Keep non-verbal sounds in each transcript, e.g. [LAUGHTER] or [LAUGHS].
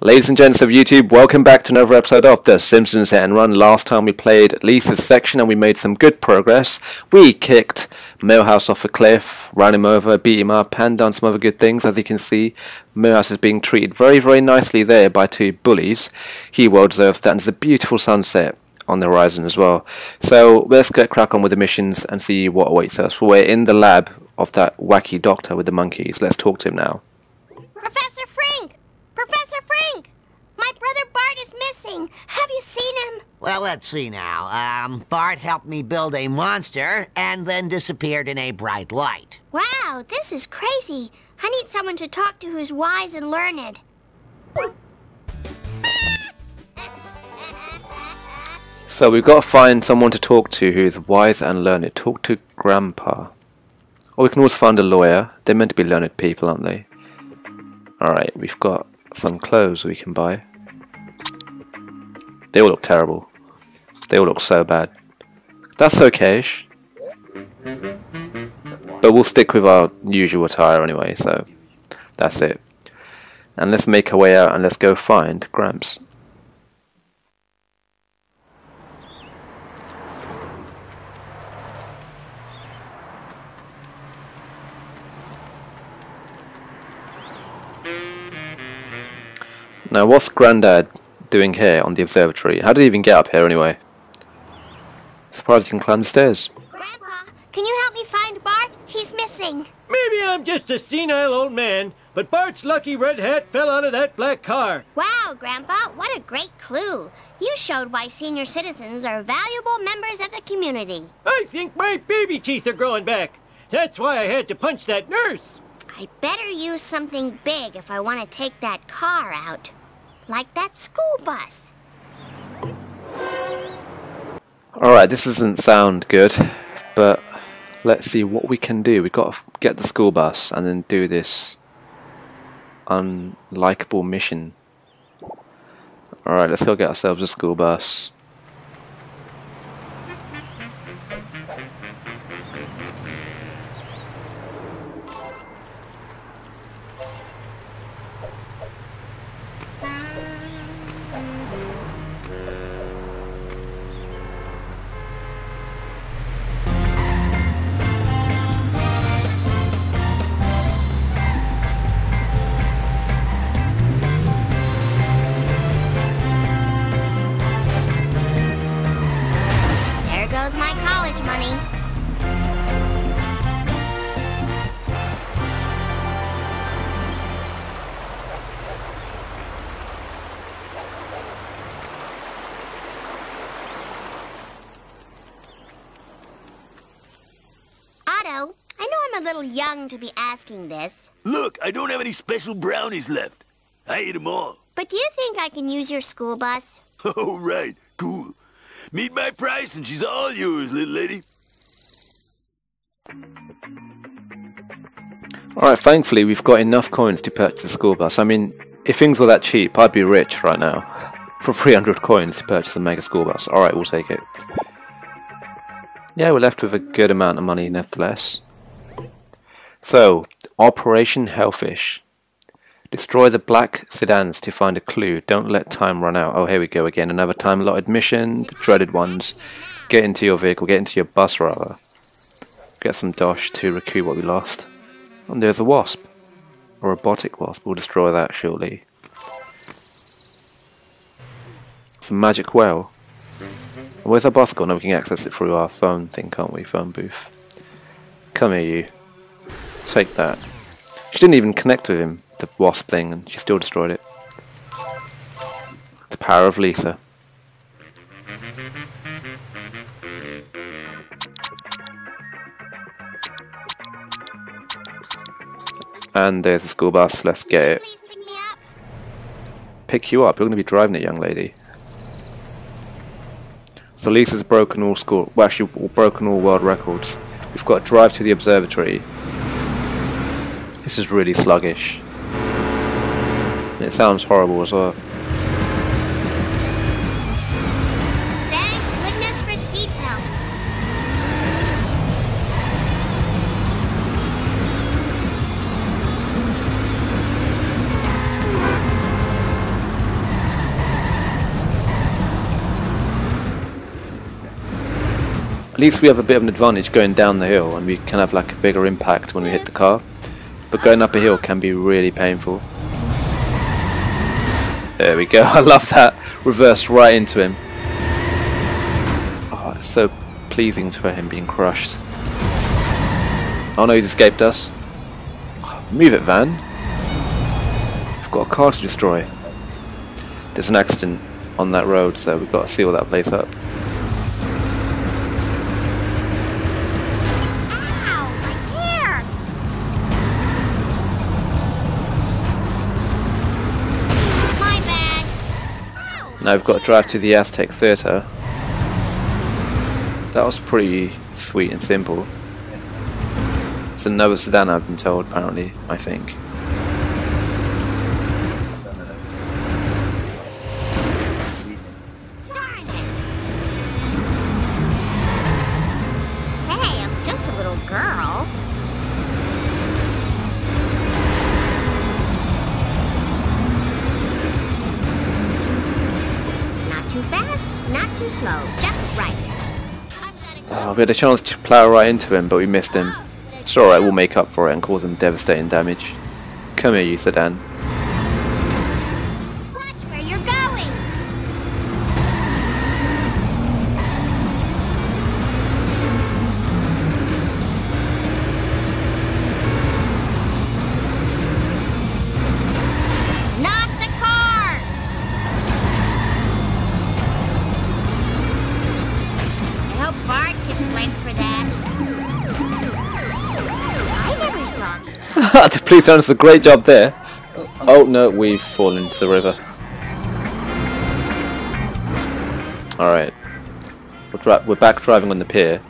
Ladies and gents of YouTube, welcome back to another episode of The Simpsons Hit and Run. Last time we played Lisa's section and we made some good progress. We kicked Milhouse off a cliff, ran him over, beat him up, and done some other good things. As you can see, Milhouse is being treated very, very nicely there by two bullies. He well deserves that, and there's a beautiful sunset on the horizon as well. So let's get crack on with the missions and see what awaits us. We're in the lab of that wacky doctor with the monkeys. Let's talk to him now. Professor Frink! Professor Frink! My brother Bart is missing. Have you seen him? Well, let's see now. Um, Bart helped me build a monster and then disappeared in a bright light. Wow, this is crazy. I need someone to talk to who's wise and learned. So we've got to find someone to talk to who is wise and learned. Talk to Grandpa. Or we can always find a lawyer. They're meant to be learned people, aren't they? Alright, we've got some clothes we can buy. They all look terrible. They all look so bad. That's okayish. But we'll stick with our usual attire anyway, so that's it. And let's make our way out and let's go find Gramps. Now, what's Grandad doing here on the observatory? How did he even get up here anyway? Surprised he can climb the stairs. Grandpa, can you help me find Bart? He's missing. Maybe I'm just a senile old man, but Bart's lucky red hat fell out of that black car. Wow, Grandpa, what a great clue. You showed why senior citizens are valuable members of the community. I think my baby teeth are growing back. That's why I had to punch that nurse. I better use something big if I want to take that car out. Like that school bus. Alright, this doesn't sound good, but let's see what we can do. We've got to get the school bus and then do this unlikable mission. Alright, let's go get ourselves a school bus. My college money. Otto, I know I'm a little young to be asking this, Look, I don't have any special brownies left. I ate them all. but do you think I can use your school bus? [LAUGHS] Oh, right. Cool. Meet my price and she's all yours, little lady. Alright, thankfully we've got enough coins to purchase a school bus. I mean, if things were that cheap, I'd be rich right now. For 300 coins to purchase a mega school bus. Alright, we'll take it. Yeah, we're left with a good amount of money nevertheless. So, Operation Hellfish. Destroy the black sedans to find a clue. Don't let time run out. Oh, here we go again. Another time allotted mission. The dreaded ones. Get into your vehicle. Get into your bus, rather. Get some dosh to recoup what we lost. And there's a wasp. A robotic wasp. We'll destroy that shortly. Some magic well. Where's our bus gone? No, we can access it through our phone thing, can't we? Phone booth. Come here, you. Take that. She didn't even connect with him, the wasp thing, and she still destroyed it. The power of Lisa. And there's the school bus. Let's get it. Pick. Pick you up. You're going to be driving it, young lady. So Lisa's broken all school. Well, actually, broken all world records. We've got to drive to the observatory. This is really sluggish. It sounds horrible as well. At least we have a bit of an advantage going down the hill and we can have like a bigger impact when we hit the car. But going up a hill can be really painful. There we go, [LAUGHS] I love that. Reversed right into him. Oh, it's so pleasing to him being crushed. Oh no, he's escaped us. [SIGHS] Move it, van. We've got a car to destroy. There's an accident on that road, so we've got to seal that place up. Now we've got to drive to the Aztec Theatre. That was pretty sweet and simple. It's another sedan I've been told, apparently, I think. Not too slow, just right. Oh, we had a chance to plough right into him, but we missed him. It's alright, we'll make up for it and cause him devastating damage. Come here, you sedan. These. [LAUGHS] the police done us a great job there. Oh no, we've fallen into the river. Alright. We're, we're back driving on the pier.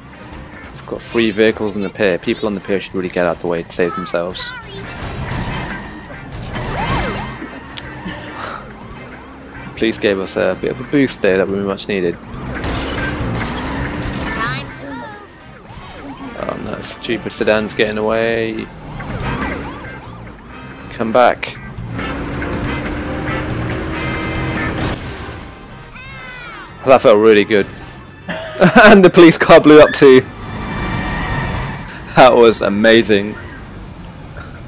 We've got three vehicles on the pier. People on the pier should really get out of the way to save themselves. The police gave us a bit of a boost there that we much needed. Time to move. Um, oh no, stupid sedan's getting away. Come back. That felt really good. [LAUGHS] and the police car blew up too. [LAUGHS] That was amazing.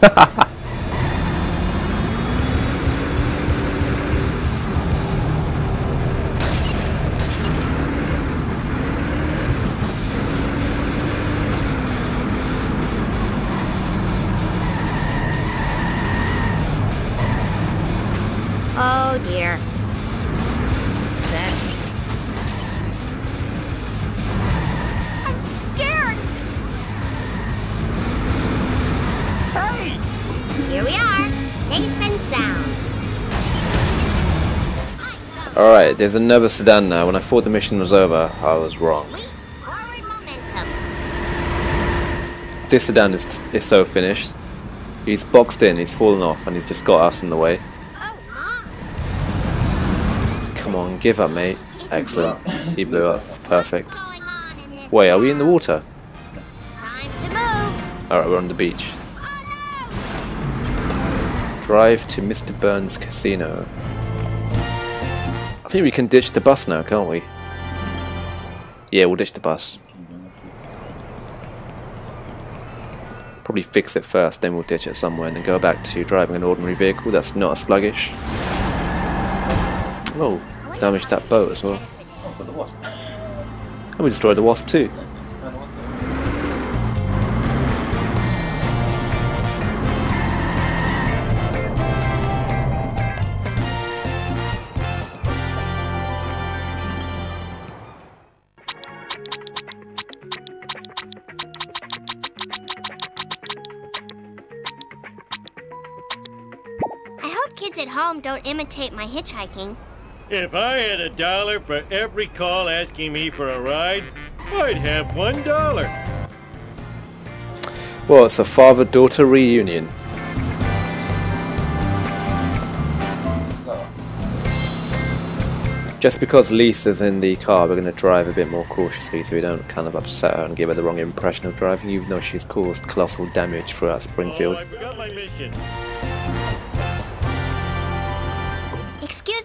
[LAUGHS] Oh dear. Set. I'm scared. Hey! Here we are, safe and sound. Alright, there's another sedan now. When I thought the mission was over, I was wrong. Sweet forward momentum. This sedan is, is so finished. He's boxed in, he's fallen off, and he's just got us in the way. Come on, give up, mate. Excellent. He blew up. Perfect. Going on in this Wait, are we in the water? Time to move. Alright, we're on the beach. Drive to Mr. Burns Casino. I think we can ditch the bus now, can't we? Yeah, we'll ditch the bus. Probably fix it first, then we'll ditch it somewhere and then go back to driving an ordinary vehicle that's not as sluggish. Oh, damaged that boat as well. And we destroyed the wasp too. Home don't imitate my hitchhiking. If I had a dollar for every call asking me for a ride, I'd have one dollar. Well, it's a father-daughter reunion. Just because Lisa's in the car, we're going to drive a bit more cautiously so we don't kind of upset her and give her the wrong impression of driving, even though she's caused colossal damage throughout Oh, Springfield. I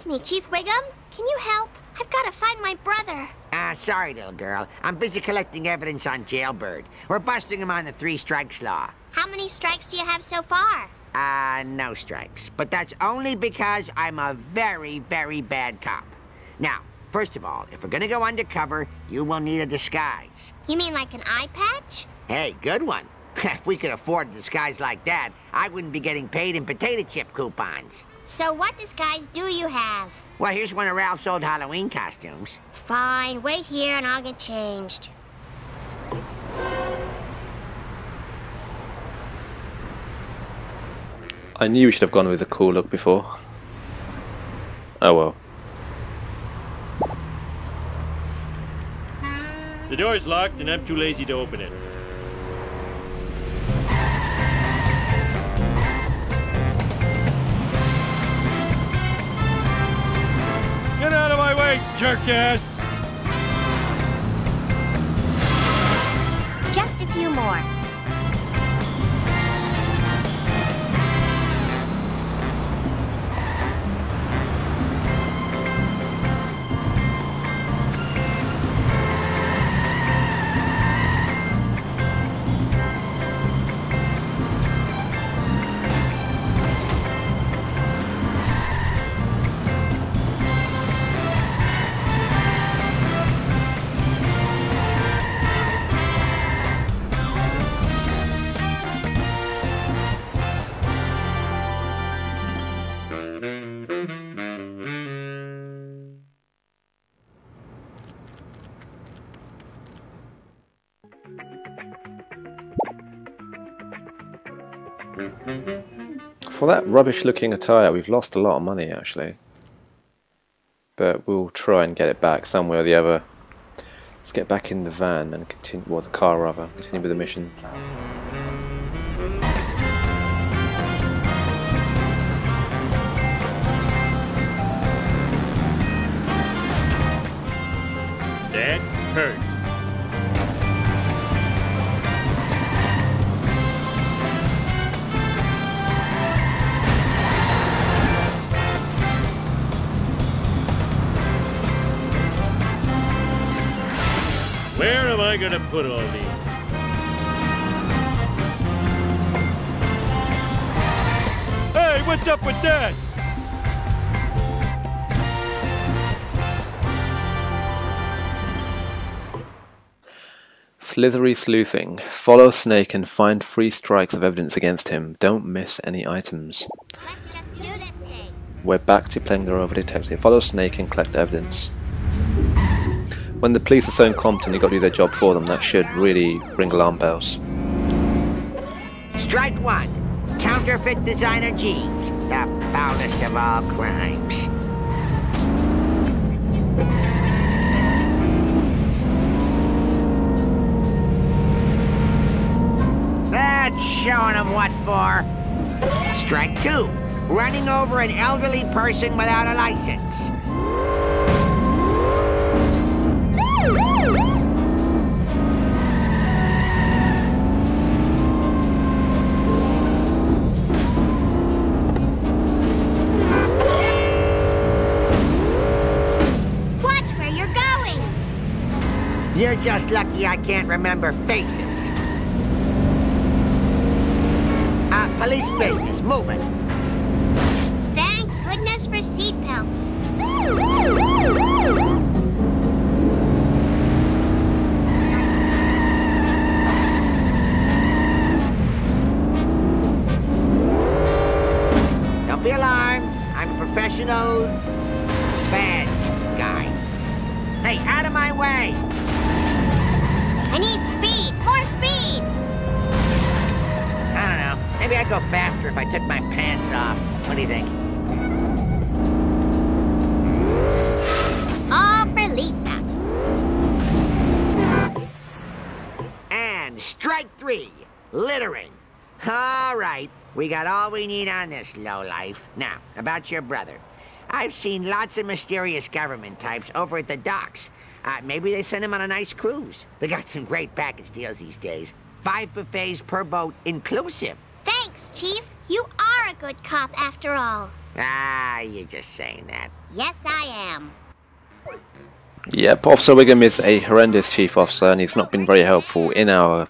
Excuse me, Chief Wiggum? Can you help? I've got to find my brother. Ah, sorry, little girl. I'm busy collecting evidence on Jailbird. We're busting him on the three strikes law. How many strikes do you have so far? Uh, no strikes. But that's only because I'm a very, very bad cop. Now, first of all, if we're gonna go undercover, you will need a disguise. You mean like an eye patch? Hey, good one. [LAUGHS] if we could afford a disguise like that, I wouldn't be getting paid in potato chip coupons. So what disguise do you have? Well, here's one of Ralph's old Halloween costumes. Fine, wait here and I'll get changed. I knew we should have gone with a cool look before. Oh well. The door's locked and I'm too lazy to open it. My jerkass! For that rubbish looking attire, we've lost a lot of money actually. But we'll try and get it back some way or the other. Let's get back in the van and continue, well the car rather, continue with the mission. I gonna put all these? Hey, what's up with that? Slithery sleuthing. Follow Snake and find three strikes of evidence against him. Don't miss any items. Let's just do this thing. We're back to playing the Rover Detective. Follow Snake and collect evidence. When the police are so incompetent, you've got to do their job for them. That should really ring alarm bells. Strike one. Counterfeit designer jeans. The foulest of all crimes. That's showing them what for. Strike two. Running over an elderly person without a license. You're just lucky I can't remember faces. Uh, police business, move strike three, littering. All right, we got all we need on this lowlife. Now, about your brother. I've seen lots of mysterious government types over at the docks. Uh, maybe they sent him on a nice cruise. They got some great package deals these days. Five buffets per boat inclusive. Thanks, Chief. You are a good cop after all. Ah, you're just saying that. Yes, I am. Yep, Officer Wiggum is a horrendous chief officer and he's not been very helpful in our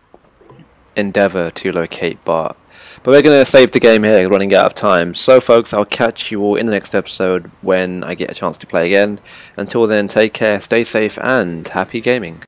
endeavour to locate Bart. But we're going to save the game here, running out of time. So folks, I'll catch you all in the next episode when I get a chance to play again. Until then, take care, stay safe and happy gaming.